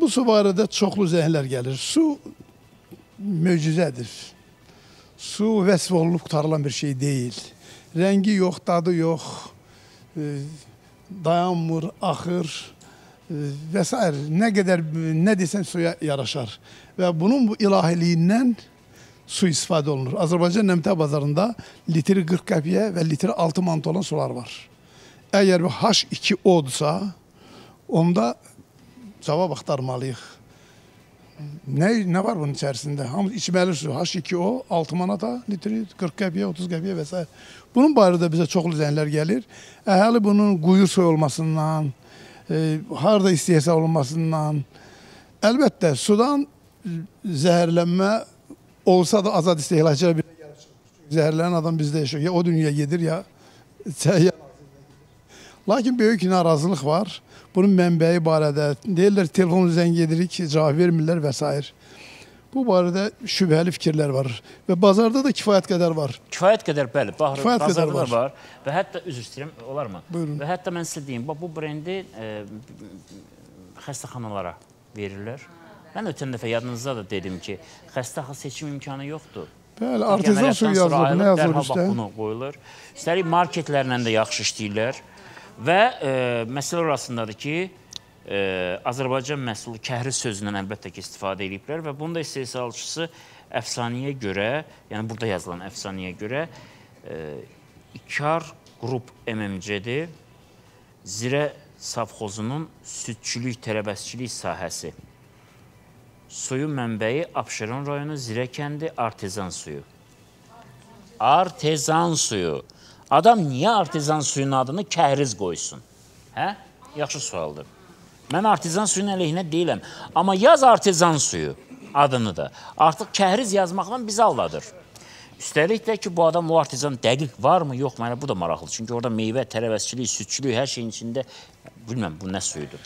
Bu su barədə çoxlu zəhənlər gəlir. Su möcüzədir. Su vəsf olunub qutarılan bir şey deyil. Rəngi yox, dadı yox, e, dayanmır, axır e, və s. nə qədər nə desən suya yaraşar. Və bunun bu ilahiliyindən su istifadə olunur. Azərbaycan nəmtə bazarında litri 40 qəpiyə və litri 6 manat olan sular var. Əgər bu H2O-dursa, onda cavab axtarmalıyıq. Nə, nə var bunun içərisində? Hamı içməli su. H2O 6 manata litri, 40 qəpiyə, 30 qəpiyə və s. Bunun barədə bizə çoxlu zənglər gəlir. Əhali bunun quyu suyu olmasından, e, harda istehsal olunmasından, əlbəttə sudan zəhərlənmə olsa da azad istehlakçılar bir zəhərlənən adam bizdə yaşıyor. Ya o dünyaya gedir ya ya Lakin böyük narazılıq var. Bunun mənbəyi barədə deyirlər telefon zəng edirik, cavab vermirlər və s. Bu barədə şübhəli fikirlər var və bazarda da kifayət qədər var. Kifayət qədər bəli, baxır, Kifayət qədər bazarda var. var. Və hətta üzr istəyirəm, olarmı? Buyurun. Və hətta mən sizə deyim, bax bu brendi e, xəstəxanalara verirlər. Mən ötən dəfə yadınızda da dedim ki, xəstə seçim imkanı yoxdur. Bəli, artezan suyu ayılır, nə yazılır dərhal üstə? Bax, bunu qoyulur. Üstəlik marketlərlə də yaxşı işləyirlər. Və e, məsələ orasındadır ki, e, Azərbaycan məhsulu kəhri sözündən əlbəttə ki, istifadə ediblər və bunun da istehsalçısı əfsanəyə görə, yəni burada yazılan əfsanəyə görə e, İkar Qrup MMC-dir. Zirə savxozunun südçülük, tələbəsçilik sahəsi. Suyun mənbəyi Abşeron rayonu Zirə kəndi artezan suyu. Artezan suyu. Adam niyə artezan suyunun adını kəhriz qoysun? Hə? Yaxşı sualdır. Mən artezan suyunun əleyhinə deyiləm. Amma yaz artezan suyu adını da. Artıq kəhriz yazmaqla bizi aldadır. Üstəlik də ki, bu adam o artezan dəqiq varmı, yoxmu? Yəni bu da maraqlı. Çünki orada meyvə, tərəvəzçilik, südçülük, hər şeyin içində bilməm bu nə suyudur.